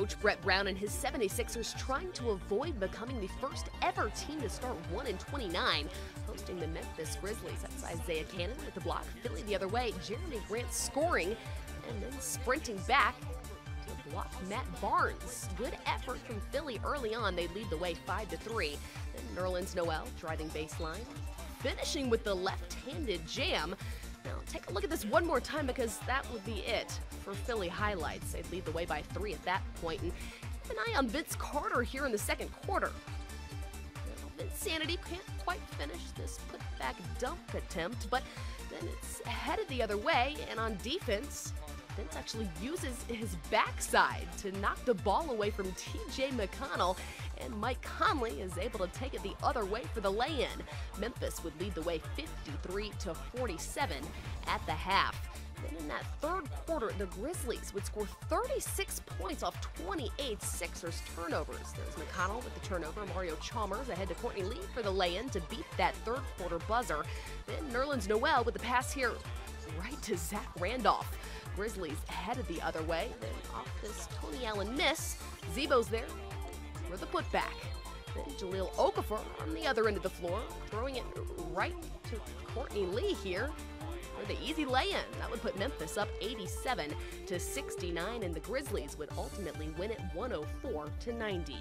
Coach Brett Brown and his 76ers trying to avoid becoming the first ever team to start 1 in 29, hosting the Memphis Grizzlies. That's Isaiah Canaan with the block, Philly the other way, Jerami Grant scoring, and then sprinting back to block Matt Barnes. Good effort from Philly early on. They lead the way 5 to 3. Then Nerlens Noel driving baseline, finishing with the left-handed jam. Now, take a look at this one more time because that would be it for Philly highlights. They'd lead the way by three at that point. And keep an eye on Vince Carter here in the second quarter. Well, Vinsanity can't quite finish this putback dump attempt, but then it's headed the other way, and on defense, Vince actually uses his backside to knock the ball away from TJ McConnell, and Mike Conley is able to take it the other way for the lay in. Memphis would lead the way 53 to 47 at the half. Then in that third quarter, the Grizzlies would score 36 points off 28 Sixers turnovers. There's McConnell with the turnover, Mario Chalmers ahead to Courtney Lee for the lay-in to beat that third quarter buzzer. Then Nerlens Noel with the pass here right to Zach Randolph. Grizzlies headed the other way. Then off this Tony Allen miss, Z-Bo's there the putback. Then Jahlil Okafor on the other end of the floor, throwing it right to Courtney Lee here for the easy lay-in. That would put Memphis up 87 to 69, and the Grizzlies would ultimately win it 104 to 90.